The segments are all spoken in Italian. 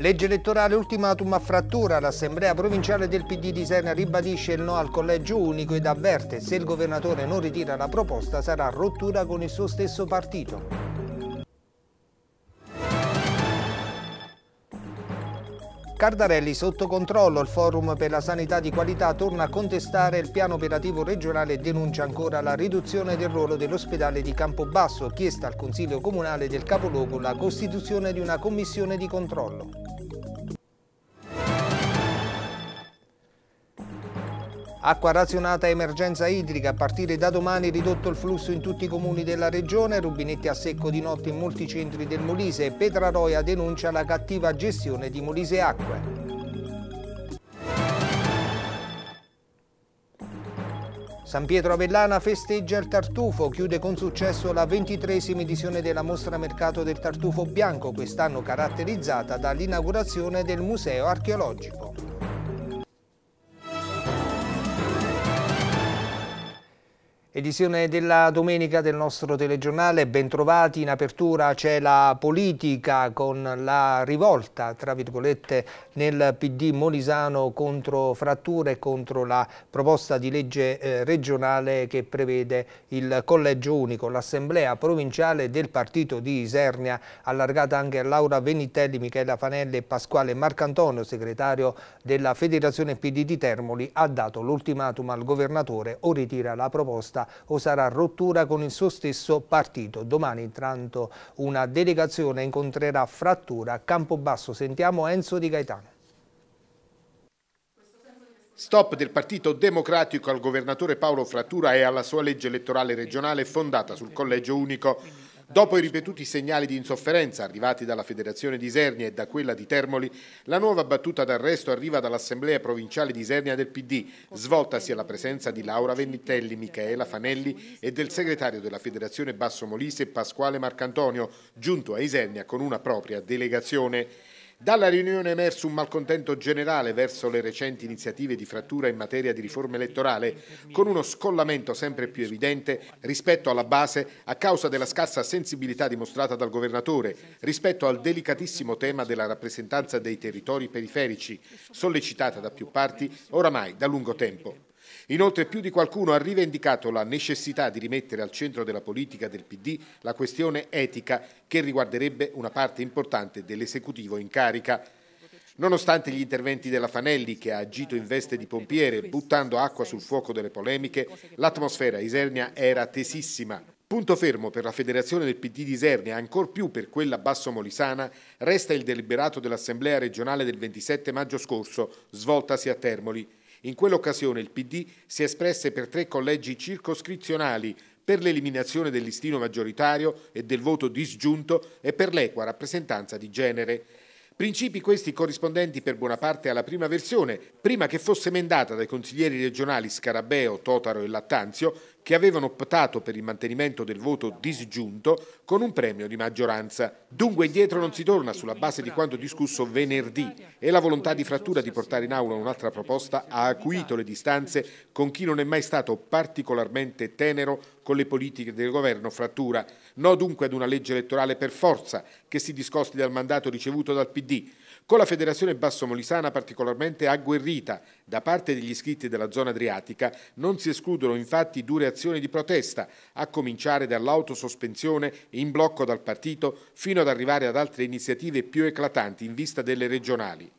Legge elettorale ultimatum a frattura, l'Assemblea provinciale del PD di Serna ribadisce il no al collegio unico ed avverte se il governatore non ritira la proposta sarà rottura con il suo stesso partito. Cardarelli sotto controllo, il forum per la sanità di qualità torna a contestare il piano operativo regionale e denuncia ancora la riduzione del ruolo dell'ospedale di Campobasso, chiesta al Consiglio Comunale del Capoluogo la costituzione di una commissione di controllo. Acqua razionata emergenza idrica, a partire da domani ridotto il flusso in tutti i comuni della regione, rubinetti a secco di notte in molti centri del Molise, Petraroia denuncia la cattiva gestione di Molise Acque. San Pietro Avellana festeggia il tartufo, chiude con successo la ventitresima edizione della mostra mercato del tartufo bianco, quest'anno caratterizzata dall'inaugurazione del museo archeologico. Edizione della domenica del nostro telegiornale, bentrovati, in apertura c'è la politica con la rivolta, tra virgolette, nel PD molisano contro fratture contro la proposta di legge eh, regionale che prevede il collegio unico, l'assemblea provinciale del partito di Isernia, allargata anche a Laura Venitelli, Michela Fanelli e Pasquale Marcantonio, segretario della federazione PD di Termoli, ha dato l'ultimatum al governatore. O ritira la proposta o sarà rottura con il suo stesso partito. Domani intanto una delegazione incontrerà Frattura a Campobasso. Sentiamo Enzo Di Gaetano. Stop del Partito Democratico al governatore Paolo Frattura e alla sua legge elettorale regionale fondata sul collegio unico. Dopo i ripetuti segnali di insofferenza arrivati dalla Federazione di Isernia e da quella di Termoli, la nuova battuta d'arresto arriva dall'Assemblea provinciale di Isernia del PD, svoltasi alla presenza di Laura Vennitelli, Michaela Fanelli e del segretario della Federazione Basso Molise Pasquale Marcantonio, giunto a Isernia con una propria delegazione. Dalla riunione è emerso un malcontento generale verso le recenti iniziative di frattura in materia di riforma elettorale, con uno scollamento sempre più evidente rispetto alla base a causa della scarsa sensibilità dimostrata dal governatore rispetto al delicatissimo tema della rappresentanza dei territori periferici, sollecitata da più parti oramai da lungo tempo. Inoltre più di qualcuno ha rivendicato la necessità di rimettere al centro della politica del PD la questione etica che riguarderebbe una parte importante dell'esecutivo in carica. Nonostante gli interventi della Fanelli, che ha agito in veste di pompiere, buttando acqua sul fuoco delle polemiche, l'atmosfera a Isernia era tesissima. Punto fermo per la federazione del PD di Isernia ancor più per quella basso-molisana resta il deliberato dell'Assemblea regionale del 27 maggio scorso, svoltasi a Termoli. In quell'occasione il PD si espresse per tre collegi circoscrizionali per l'eliminazione del listino maggioritario e del voto disgiunto e per l'equa rappresentanza di genere. Principi questi corrispondenti per buona parte alla prima versione, prima che fosse emendata dai consiglieri regionali Scarabeo, Totaro e Lattanzio, che avevano optato per il mantenimento del voto disgiunto con un premio di maggioranza. Dunque indietro non si torna sulla base di quanto discusso venerdì e la volontà di frattura di portare in aula un'altra proposta ha acuito le distanze con chi non è mai stato particolarmente tenero con le politiche del governo frattura. No dunque ad una legge elettorale per forza che si discosti dal mandato ricevuto dal PD, con la Federazione Bassomolisana particolarmente agguerrita da parte degli iscritti della zona adriatica, non si escludono infatti dure azioni di protesta, a cominciare dall'autosospensione in blocco dal partito fino ad arrivare ad altre iniziative più eclatanti in vista delle regionali.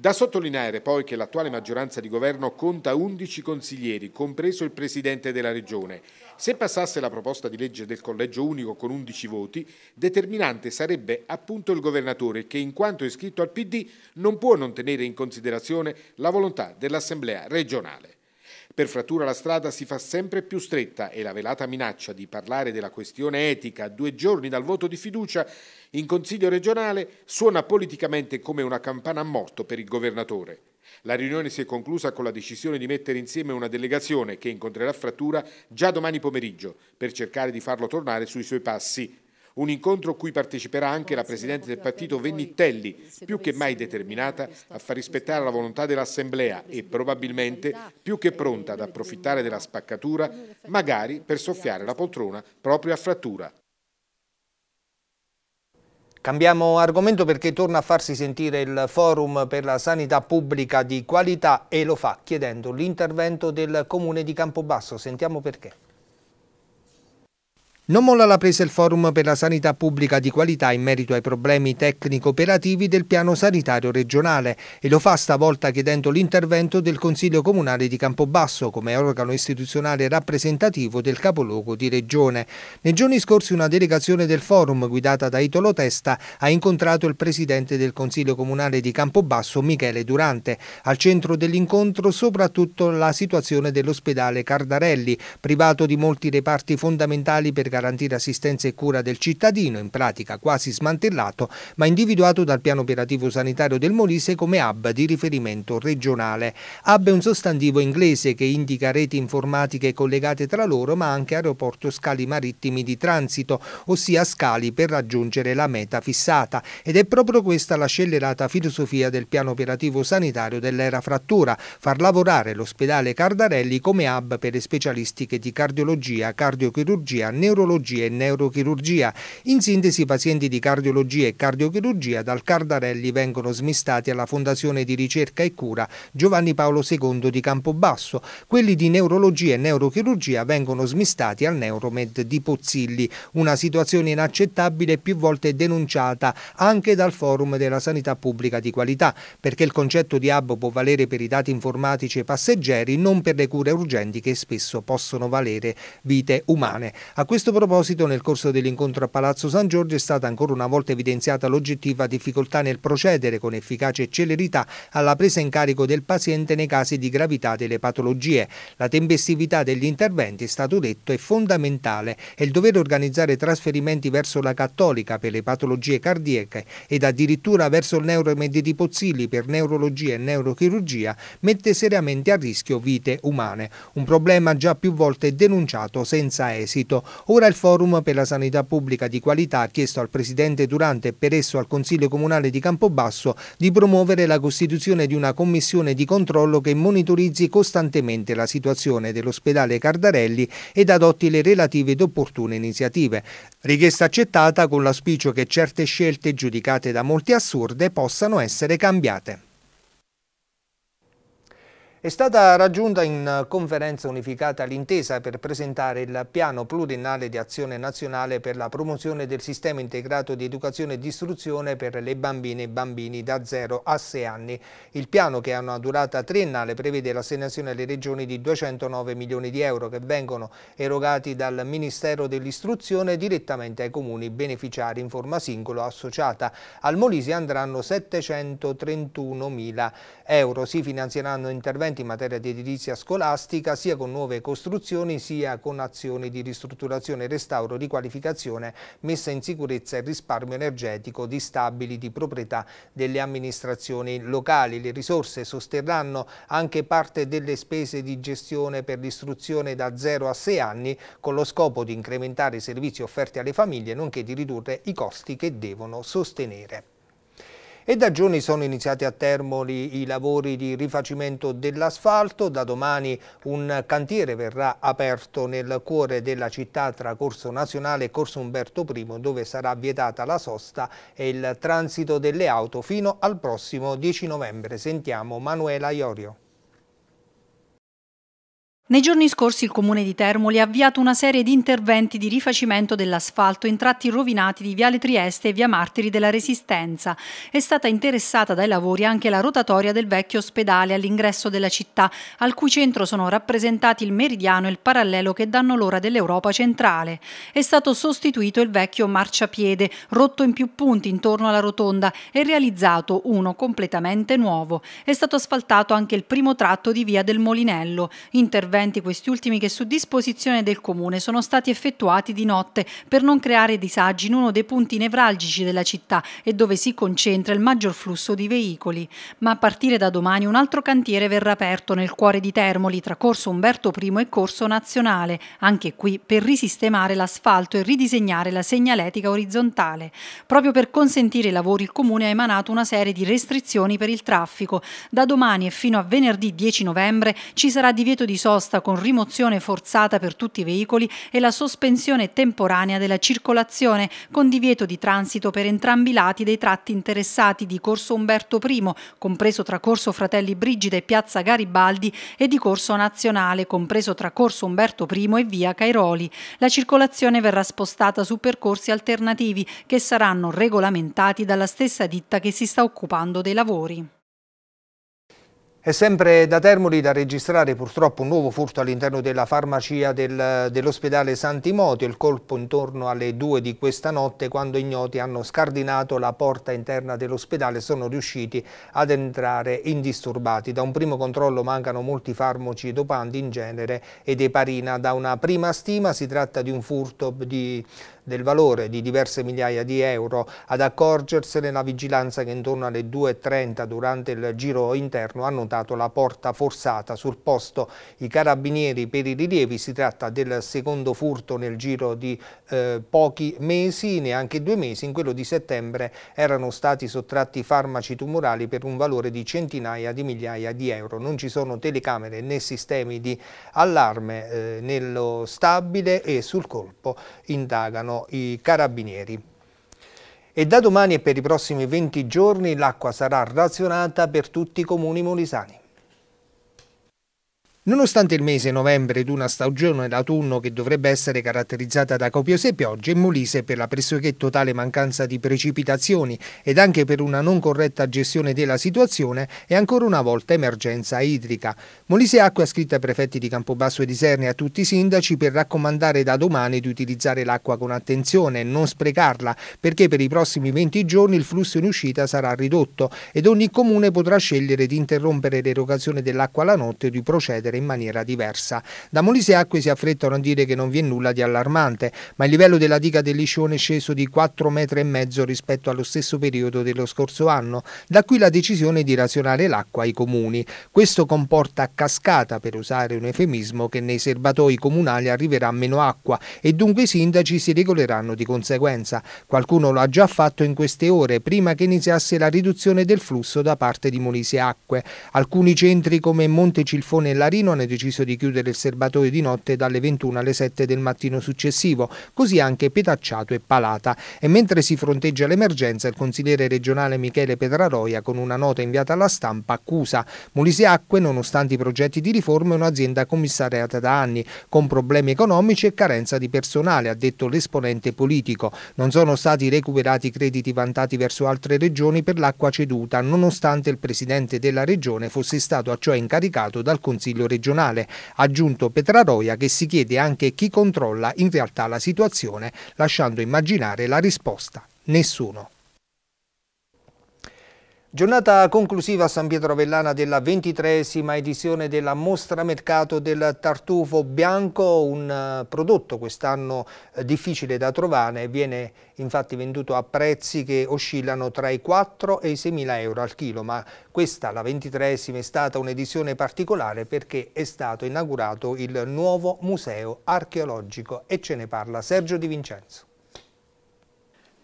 Da sottolineare poi che l'attuale maggioranza di governo conta 11 consiglieri, compreso il Presidente della Regione. Se passasse la proposta di legge del collegio unico con 11 voti, determinante sarebbe appunto il governatore che in quanto iscritto al PD non può non tenere in considerazione la volontà dell'Assemblea regionale. Per frattura la strada si fa sempre più stretta e la velata minaccia di parlare della questione etica a due giorni dal voto di fiducia in Consiglio regionale suona politicamente come una campana a morto per il governatore. La riunione si è conclusa con la decisione di mettere insieme una delegazione che incontrerà Frattura già domani pomeriggio per cercare di farlo tornare sui suoi passi. Un incontro cui parteciperà anche la Presidente del partito Vennitelli, più che mai determinata a far rispettare la volontà dell'Assemblea e probabilmente più che pronta ad approfittare della spaccatura, magari per soffiare la poltrona proprio a frattura. Cambiamo argomento perché torna a farsi sentire il Forum per la Sanità Pubblica di Qualità e lo fa chiedendo l'intervento del Comune di Campobasso. Sentiamo perché. Non molla la presa il Forum per la sanità pubblica di qualità in merito ai problemi tecnico-operativi del piano sanitario regionale e lo fa stavolta chiedendo l'intervento del Consiglio Comunale di Campobasso come organo istituzionale rappresentativo del capoluogo di regione. Nei giorni scorsi una delegazione del Forum guidata da Itolo Testa ha incontrato il Presidente del Consiglio Comunale di Campobasso Michele Durante. Al centro dell'incontro soprattutto la situazione dell'ospedale Cardarelli, privato di molti reparti fondamentali per garantire garantire assistenza e cura del cittadino, in pratica quasi smantellato, ma individuato dal piano operativo sanitario del Molise come hub di riferimento regionale. Hub è un sostantivo inglese che indica reti informatiche collegate tra loro, ma anche aeroporto scali marittimi di transito, ossia scali per raggiungere la meta fissata. Ed è proprio questa la scellerata filosofia del piano operativo sanitario dell'era frattura, far lavorare l'ospedale Cardarelli come hub per le specialistiche di cardiologia, cardiochirurgia, neurologia cardiologia e neurochirurgia. In sintesi, i pazienti di cardiologia e cardiochirurgia dal Cardarelli vengono smistati alla Fondazione di Ricerca e Cura Giovanni Paolo II di Campobasso. Quelli di neurologia e neurochirurgia vengono smistati al Neuromed di Pozzilli. Una situazione inaccettabile più volte denunciata anche dal Forum della Sanità Pubblica di Qualità, perché il concetto di hub può valere per i dati informatici e passeggeri, non per le cure urgenti che spesso possono valere vite umane. A questo proposito, nel corso dell'incontro a Palazzo San Giorgio è stata ancora una volta evidenziata l'oggettiva difficoltà nel procedere con efficacia e celerità alla presa in carico del paziente nei casi di gravità delle patologie. La tempestività degli interventi, è stato detto, è fondamentale e il dover organizzare trasferimenti verso la Cattolica per le patologie cardiache ed addirittura verso il Neuromed di Pozzilli per neurologia e neurochirurgia mette seriamente a rischio vite umane. Un problema già più volte denunciato senza esito. Ora il Forum per la Sanità Pubblica di Qualità ha chiesto al Presidente Durante e per esso al Consiglio Comunale di Campobasso di promuovere la costituzione di una commissione di controllo che monitorizzi costantemente la situazione dell'ospedale Cardarelli ed adotti le relative ed opportune iniziative. Richiesta accettata con l'auspicio che certe scelte giudicate da molti assurde possano essere cambiate. È stata raggiunta in conferenza unificata l'intesa per presentare il piano pluriennale di azione nazionale per la promozione del sistema integrato di educazione e di istruzione per le bambine e bambini da 0 a 6 anni. Il piano, che ha una durata triennale, prevede l'assegnazione alle regioni di 209 milioni di euro che vengono erogati dal Ministero dell'Istruzione direttamente ai comuni beneficiari in forma singola associata. Al Molise andranno 731 mila euro. Si finanzieranno interventi interventi in materia di edilizia scolastica sia con nuove costruzioni sia con azioni di ristrutturazione, restauro, riqualificazione, messa in sicurezza e risparmio energetico di stabili di proprietà delle amministrazioni locali. Le risorse sosterranno anche parte delle spese di gestione per l'istruzione da 0 a 6 anni con lo scopo di incrementare i servizi offerti alle famiglie nonché di ridurre i costi che devono sostenere. E da giorni sono iniziati a Termoli i lavori di rifacimento dell'asfalto. Da domani un cantiere verrà aperto nel cuore della città tra Corso Nazionale e Corso Umberto I dove sarà vietata la sosta e il transito delle auto fino al prossimo 10 novembre. Sentiamo Manuela Iorio. Nei giorni scorsi il Comune di Termoli ha avviato una serie di interventi di rifacimento dell'asfalto in tratti rovinati di Viale Trieste e Via Martiri della Resistenza. È stata interessata dai lavori anche la rotatoria del vecchio ospedale all'ingresso della città, al cui centro sono rappresentati il meridiano e il parallelo che danno l'ora dell'Europa centrale. È stato sostituito il vecchio marciapiede, rotto in più punti intorno alla rotonda e realizzato uno completamente nuovo. È stato asfaltato anche il primo tratto di Via del Molinello. Interventi interventi, questi ultimi che su disposizione del Comune sono stati effettuati di notte per non creare disagi in uno dei punti nevralgici della città e dove si concentra il maggior flusso di veicoli. Ma a partire da domani un altro cantiere verrà aperto nel cuore di Termoli tra Corso Umberto I e Corso Nazionale, anche qui per risistemare l'asfalto e ridisegnare la segnaletica orizzontale. Proprio per consentire i lavori il Comune ha emanato una serie di restrizioni per il traffico. Da domani e fino a venerdì 10 novembre ci sarà divieto di sosta con rimozione forzata per tutti i veicoli e la sospensione temporanea della circolazione con divieto di transito per entrambi i lati dei tratti interessati di Corso Umberto I, compreso tra Corso Fratelli Brigida e Piazza Garibaldi, e di Corso Nazionale, compreso tra Corso Umberto I e Via Cairoli. La circolazione verrà spostata su percorsi alternativi che saranno regolamentati dalla stessa ditta che si sta occupando dei lavori. È sempre da Termoli da registrare purtroppo un nuovo furto all'interno della farmacia del, dell'ospedale Sant'Imotio, il colpo intorno alle due di questa notte quando ignoti hanno scardinato la porta interna dell'ospedale e sono riusciti ad entrare indisturbati. Da un primo controllo mancano molti farmaci dopanti in genere ed eparina. Da una prima stima si tratta di un furto di del valore di diverse migliaia di euro. Ad accorgersene la vigilanza che intorno alle 2.30 durante il giro interno ha notato la porta forzata. Sul posto i carabinieri per i rilievi si tratta del secondo furto nel giro di eh, pochi mesi, neanche due mesi. In quello di settembre erano stati sottratti farmaci tumorali per un valore di centinaia di migliaia di euro. Non ci sono telecamere né sistemi di allarme eh, nello stabile e sul colpo indagano i carabinieri. E da domani e per i prossimi 20 giorni l'acqua sarà razionata per tutti i comuni molisani. Nonostante il mese novembre ed una stagione d'autunno che dovrebbe essere caratterizzata da copiose piogge, Molise per la pressoché totale mancanza di precipitazioni ed anche per una non corretta gestione della situazione è ancora una volta emergenza idrica. Molise Acqua ha scritto ai prefetti di Campobasso e di Serne e a tutti i sindaci per raccomandare da domani di utilizzare l'acqua con attenzione e non sprecarla perché per i prossimi 20 giorni il flusso in uscita sarà ridotto ed ogni comune potrà scegliere di interrompere l'erogazione dell'acqua la notte o di procedere procedere in maniera diversa. Da Molise Acque si affrettano a dire che non vi è nulla di allarmante, ma il livello della diga del Liscione è sceso di 4,5 metri rispetto allo stesso periodo dello scorso anno, da qui la decisione di razionare l'acqua ai comuni. Questo comporta a cascata, per usare un eufemismo, che nei serbatoi comunali arriverà meno acqua e dunque i sindaci si regoleranno di conseguenza. Qualcuno lo ha già fatto in queste ore, prima che iniziasse la riduzione del flusso da parte di Molise Acque. Alcuni centri come Monte Cilfone e Larino Torino hanno deciso di chiudere il serbatoio di notte dalle 21 alle 7 del mattino successivo, così anche Petacciato e Palata. E mentre si fronteggia l'emergenza, il consigliere regionale Michele Petraroia, con una nota inviata alla stampa, accusa Molise Acque, nonostante i progetti di riforma, è un'azienda commissariata da anni, con problemi economici e carenza di personale, ha detto l'esponente politico. Non sono stati recuperati i crediti vantati verso altre regioni per l'acqua ceduta, nonostante il presidente della regione fosse stato a ciò incaricato dal Consiglio regionale. Ha aggiunto Petraroia che si chiede anche chi controlla in realtà la situazione, lasciando immaginare la risposta. Nessuno. Giornata conclusiva a San Pietro Avellana della ventitresima edizione della mostra mercato del tartufo bianco, un eh, prodotto quest'anno eh, difficile da trovare, viene infatti venduto a prezzi che oscillano tra i 4 e i 6 mila euro al chilo, ma questa, la ventitresima, è stata un'edizione particolare perché è stato inaugurato il nuovo museo archeologico e ce ne parla Sergio Di Vincenzo.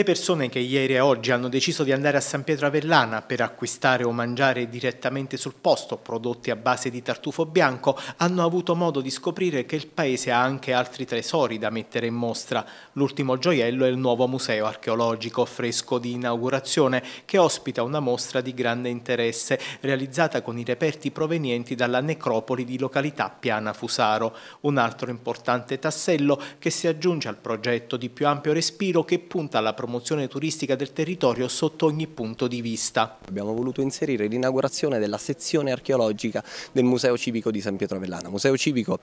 Le persone che ieri e oggi hanno deciso di andare a San Pietro Avellana per acquistare o mangiare direttamente sul posto prodotti a base di tartufo bianco hanno avuto modo di scoprire che il paese ha anche altri tesori da mettere in mostra. L'ultimo gioiello è il nuovo museo archeologico fresco di inaugurazione che ospita una mostra di grande interesse realizzata con i reperti provenienti dalla necropoli di località Piana Fusaro, un altro importante tassello che si aggiunge al progetto di più ampio respiro che punta alla promozione turistica del territorio sotto ogni punto di vista. Abbiamo voluto inserire l'inaugurazione della sezione archeologica del Museo Civico di San Pietro Avellana. Museo Civico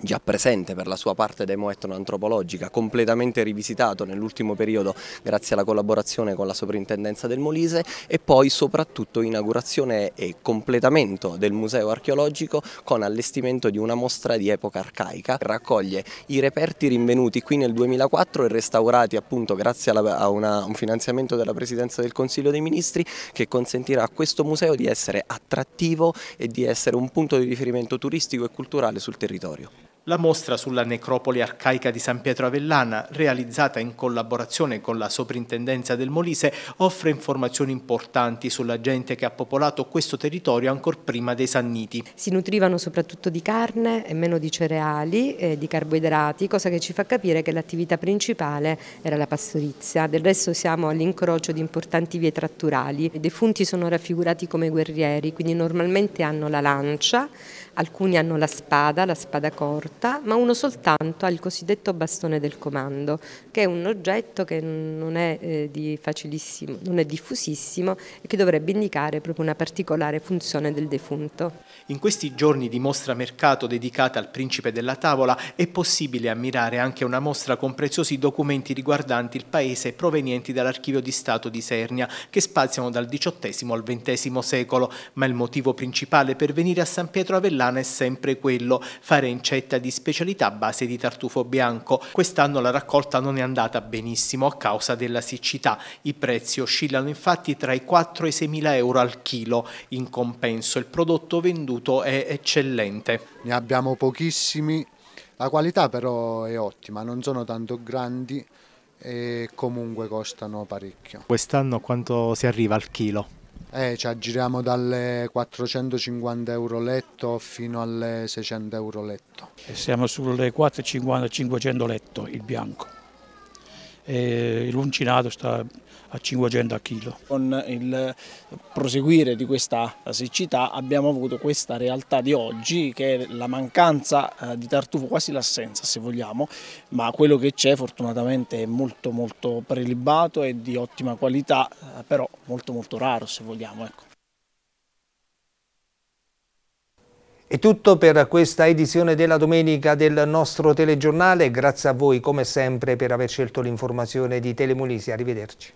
già presente per la sua parte demo-etno-antropologica, completamente rivisitato nell'ultimo periodo grazie alla collaborazione con la soprintendenza del Molise e poi soprattutto inaugurazione e completamento del museo archeologico con allestimento di una mostra di epoca arcaica che raccoglie i reperti rinvenuti qui nel 2004 e restaurati appunto grazie a una, un finanziamento della Presidenza del Consiglio dei Ministri che consentirà a questo museo di essere attrattivo e di essere un punto di riferimento turistico e culturale sul territorio. La mostra sulla necropoli arcaica di San Pietro Avellana, realizzata in collaborazione con la Soprintendenza del Molise, offre informazioni importanti sulla gente che ha popolato questo territorio ancora prima dei Sanniti. Si nutrivano soprattutto di carne e meno di cereali e di carboidrati, cosa che ci fa capire che l'attività principale era la pastorizia. Del resto siamo all'incrocio di importanti vie tratturali. I defunti sono raffigurati come guerrieri, quindi normalmente hanno la lancia, alcuni hanno la spada, la spada corta, ma uno soltanto ha il cosiddetto bastone del comando, che è un oggetto che non è, eh, non è diffusissimo e che dovrebbe indicare proprio una particolare funzione del defunto. In questi giorni di mostra mercato dedicata al principe della tavola è possibile ammirare anche una mostra con preziosi documenti riguardanti il paese provenienti dall'archivio di Stato di Sernia, che spaziano dal XVIII al XX secolo, ma il motivo principale per venire a San Pietro Castellana è sempre quello, fare incetta di specialità a base di tartufo bianco. Quest'anno la raccolta non è andata benissimo a causa della siccità. I prezzi oscillano infatti tra i 4 e i 6 mila euro al chilo. In compenso il prodotto venduto è eccellente. Ne abbiamo pochissimi, la qualità però è ottima, non sono tanto grandi e comunque costano parecchio. Quest'anno quanto si arriva al chilo? Eh, ci aggiriamo dalle 450 euro letto fino alle 600 euro letto. E siamo sulle 450-500 letto il bianco. L'uncinato sta a 500 a chilo. Con il proseguire di questa siccità abbiamo avuto questa realtà di oggi che è la mancanza eh, di tartufo, quasi l'assenza se vogliamo, ma quello che c'è fortunatamente è molto molto prelibato e di ottima qualità, eh, però molto molto raro se vogliamo. Ecco. È tutto per questa edizione della domenica del nostro telegiornale, grazie a voi come sempre per aver scelto l'informazione di Telemolisi, arrivederci.